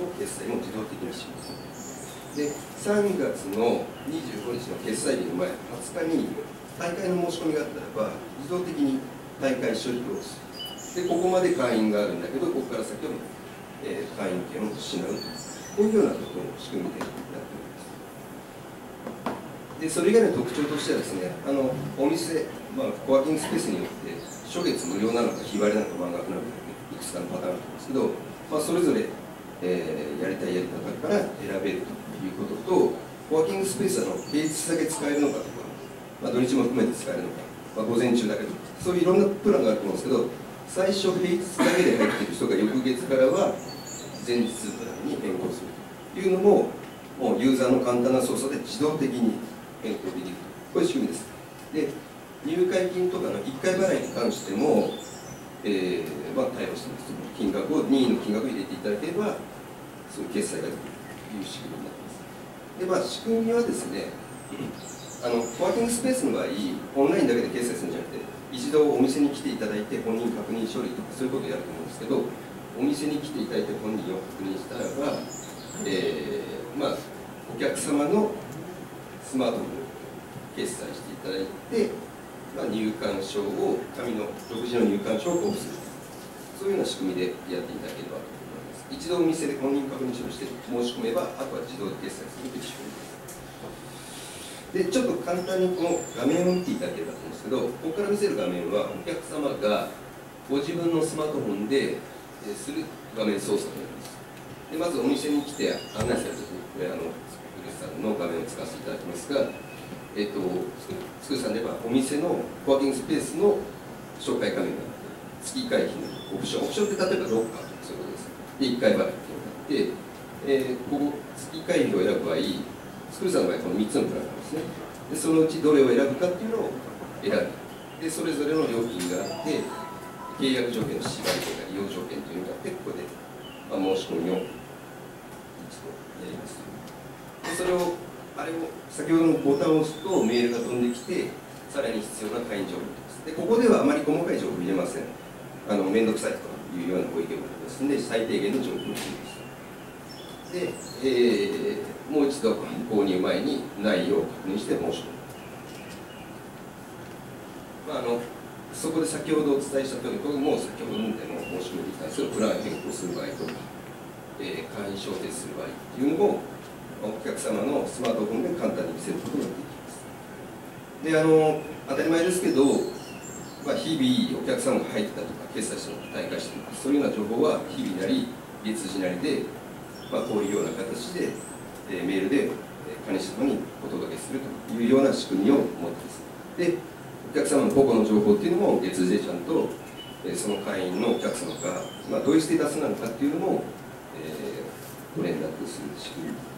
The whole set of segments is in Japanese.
の決済も自動的にしますで3月の25日の決済日の前20日に大会の申し込みがあったらば自動的に大会処理をする。でここまで会員があるんだけどここから先は、えー、会員権を失う。こういうようなことの仕組みでやっております。でそれ以外の特徴としてはですねあのお店、まあ、コワーキングスペースによって初月無料なのか日割りなのか満額なのかいくつかのパターンがあるんですけど、まあ、それぞれ、えー、やりたいやり方から選べるということとコワーキングスペースはの平日だけ使えるのかとか、まあ、土日も含めて使えるのか、まあ、午前中だけとかそういういろんなプランがあると思うんですけど最初平日だけで入っている人が翌月からは前日プランに変更するというのももうユーザーの簡単な操作で自動的に変更できるこういう仕組みです。で入会金とかの1回払いに関しても、えーまあ、対応してます。金額を任意の金額を入れていただければそういう決済ができるという仕組みになってます。でまあ仕組みはですねあのコワーキングスペースの場合オンラインだけで決済するんじゃなくて一度お店に来ていただいて本人確認処理とかそういうことをやると思うんですけどお店に来ていただいて本人を確認したらば、えー、まあお客様のスマートフォン決済していただいて、まあ、入館証を紙の独自の入館証を交付する。そういうような仕組みでやっていただければと思います。一度お店で本人確認書をして申し込めばあとは自動で決済するという仕組みです。でちょっと簡単にこの画面を見ていただければと思うんですけどここから見せる画面はお客様がご自分のスマートフォンでする画面操作になります。でまずお店に来て案内された時にこれあのつくさんの画面を使わせていただきますがえっとつくさんではお店のコワーキングスペースの紹介画面があって月会費のオプション。オプションって例えばロッカーとかそういうことですで1回払いっていうのがあって、えー、ここ月会費を選ぶ場合スクールさんの場合この3つのプランなんですね。でそのうちどれを選ぶかっていうのを選ぶ。でそれぞれの料金があって契約条件の縛りとか利用条件というのがあってここで、まあ、申し込みを一度やります。でそれをあれを先ほどのボタンを押すとメールが飛んできてさらに必要な会員情報です。でここではあまり細かい情報入れません。あの面倒くさいというようなご意見もありますので最低限の情報を入れますで、えー、もう一度購入前に内容を確認して申し込む、まあ、あのそこで先ほどお伝えしたとおりこれも先ほどのでも申し込みに対するプラン変更する場合とか、えー、会員証定する場合っていうのもお客様のスマートフォンで簡単に見せることができます。であの当たり前ですけど、まあ、日々お客様が入ったとか決済したとか大会したとかそういうような情報は日々なり月次なりでまあ、こういうような形で、え、メールで管理者様にお届けするというような仕組みを持っています。でお客様の個々の情報っていうのも月次でちゃんと、え、その会員のお客様が、まあ、どういうステータスなのかっていうのも、えー、ご連絡する仕組み。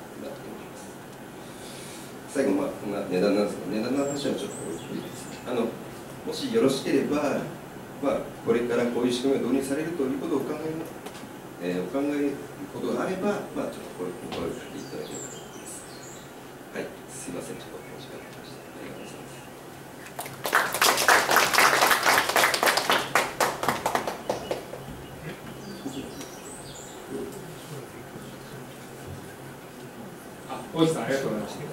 最後、まあ、こんな値段なんですけど値段の話はちょっといいですあのもしよろしければ、まあ、これからこういう仕組みが導入されるということをお考え,、えー、お考えことがあれば、まあ、ちょっとこれお声をかけていただければと思います。はい、すいません、ちょっとお時間かかりました。ありがとうございます。あ、大石さん、ありがとうございました。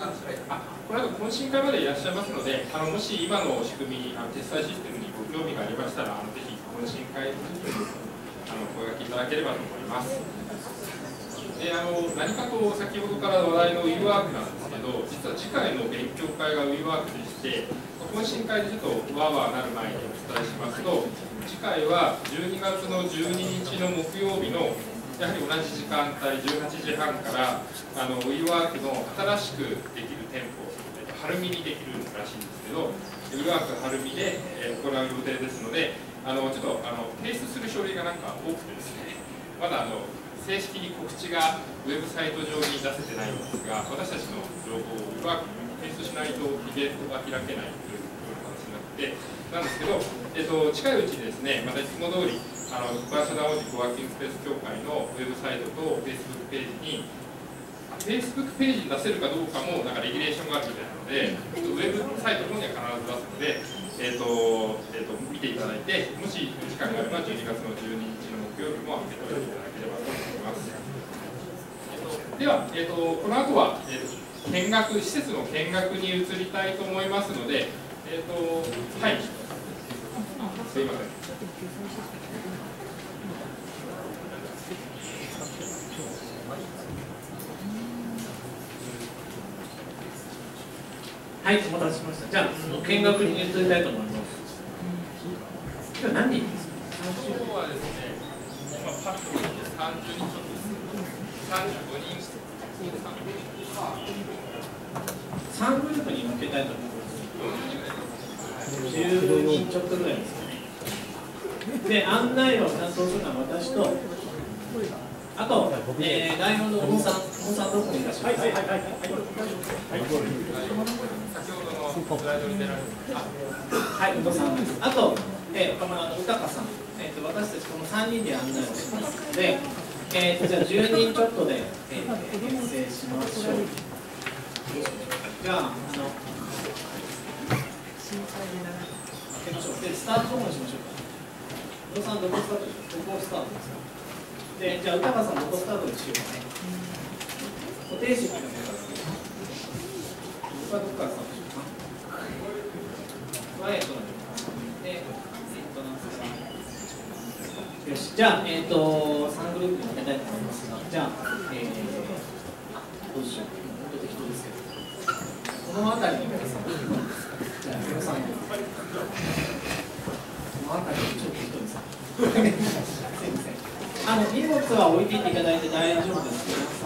この後あこの後懇親会までいらっしゃいますので、あのもし今の仕組み、あの決済システムにご興味がありましたら、あのぜひ懇親会にあの声がけいただければと思います。であの何かと先ほどから話題の WeWork なんですけど、実は次回の勉強会が WeWork でして、懇親会でちょっとわーわーなる前にお伝えしますと、次回は12月の12日の木曜日のやはり同じ時間帯、18時半からあの WeWork の新しくできる店舗、晴海にできるらしいんですけど、WeWork 晴海で、え行う予定ですので、あのちょっとあの提出する書類がなんか多くてですね、まだあの正式に告知がウェブサイト上に出せてないんですが、私たちの情報は提出しないとゲートが開けないというような形になって、なんですけど、えっと、近いうちにですね、またいつも通り、あのバーシャダ王子コワーキングスペース協会のウェブサイトと Facebook ページに、Facebook ページに出せるかどうかもなんかレギュレーションがあるみたいなので、ウェブサイトの方には必ず出すので、えーとえーと、見ていただいて、もし時間があれば12月の12日の木曜日も開けておいていただければでは、えーと、この後は、えーと、見学施設の見学に移りたいと思いますので、えーとはい、すいません。はい、お待たせしました。じゃあ、見学に移りたいと思います。今日何人ですか？今日はですね、今パッと見て30人ちょっとです。35人。3グループに分けたいと思います。10人ちょっとぐらいですかね。で、案内を担当するのは私と、あと、えー、外務の小野さん、小野さんどこにいらっしゃいますか。はいはいはいはい。はい、小野さん。あと、えー、岡村の歌香さん。えっ、ー、と、私たちこの3人で案内をしますので。えーと、じゃあ10人ちょっとで、えー、編成しましょう。じゃあ、あの、開けましょう。で、スタートボタンしましょうか。野さん、どこスタートどこスタートですかで、じゃあ、歌川さん、どこスタートにしようかね。固定式の方僕はどこからスタートしようか。ワイヤーとなってます。で、えっと、なんですか。よし、じゃあ、えっ、ー、と、3グループに分けたいと思いますが、じゃあ、えー、どうしよう、本当適当ですけど、この辺りに皆さん、じゃあ、皆さん、あの、荷物は置いていっていただいて大丈夫です、